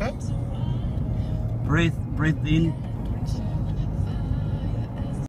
Okay. Breathe, breathe in.